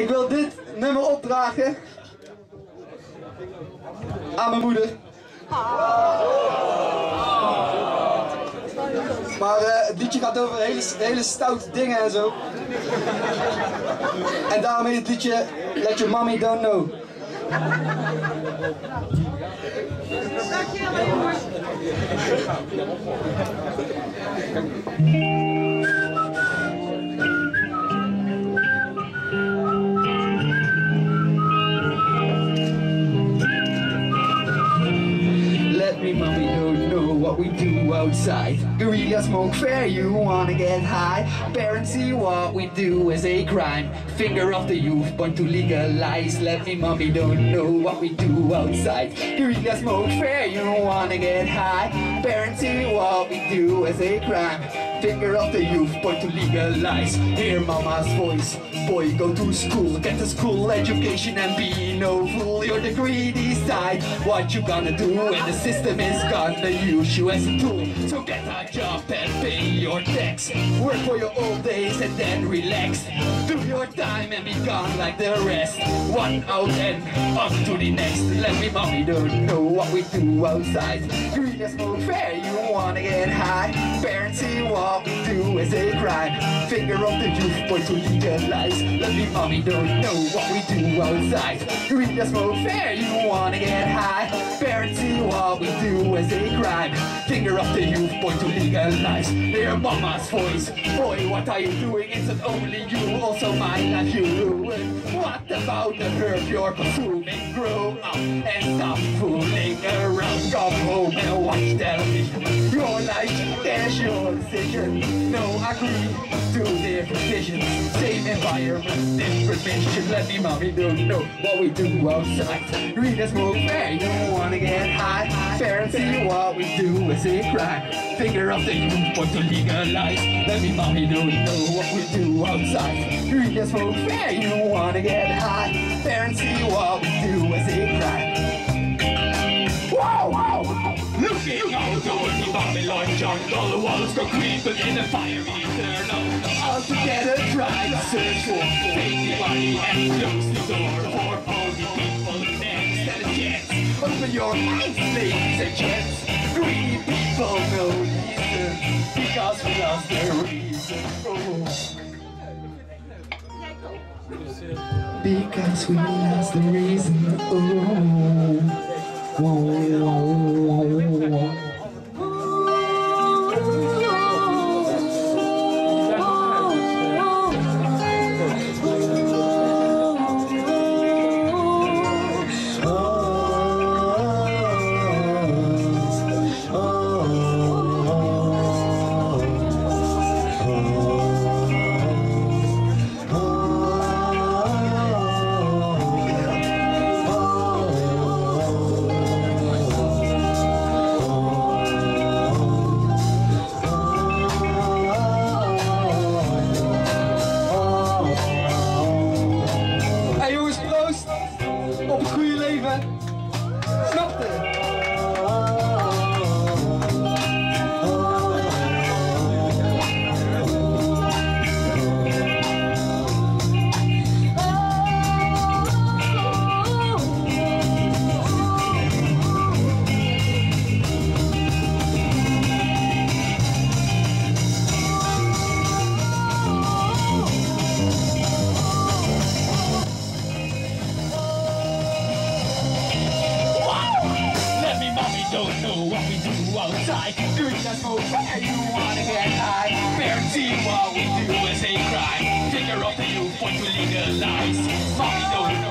Ik wil dit nummer opdragen aan mijn moeder. Maar eh, het liedje gaat over hele, hele stoute dingen en zo. En daarom heet het liedje Let Your Mommy Don't Know. Jongens. Me mommy what we do outside. Guerrilla smoke fair, you wanna get high. Parents see what we do as a crime. Finger of the youth, born to legalize. Let me mommy don't know what we do outside. Guerrilla smoke fair, you wanna get high. Parents see what we do as a crime. Finger of the youth, born to legalize. Hear mama's voice. Boy, go to school, get a school education and be no fool. Your degree decide what you gonna do When the system is gonna use you as a tool So get a job and pay your tax. Work for your old days and then relax. Do your time and be gone like the rest. One out and up to the next. Let me mommy don't know what we do outside. Green as smoke fair, you wanna get high. Parents as a crime Finger of the youth, boy to legalize Let me mommy don't know what we do outside. Green as smoke fair, you wanna get high. Parents see what we do as a crime. Finger of the youth, boy to legalize Hear mama's voice. Boy, what are you doing? It's not only you, also my life you What about the herb you're consuming? Grow up and stop fooling No, I agree to different visions Same environment, different mission Let me mommy don't know what we do outside. Read a smoke fair, you wanna get high. Parents see what we do as a crime. Finger of the youth, want to legalize Let me mommy don't know what we do outside. Read a smoke fair, you wanna get high. Parents see what we do as a crime Babylon the Walls go creeping in the fire eternal All together try to search for Take the body and close the door For the people and stand a chance Open your eyes, ladies and gents. Greedy people know reason because we lost their reason. Oh. Because we lost the reason. Oh. Whoa, whoa, goede leven. What we do outside. Green as smoke, where you wanna get high? See what we do as a crime. Finger of the youth want to legalize. Mommy don't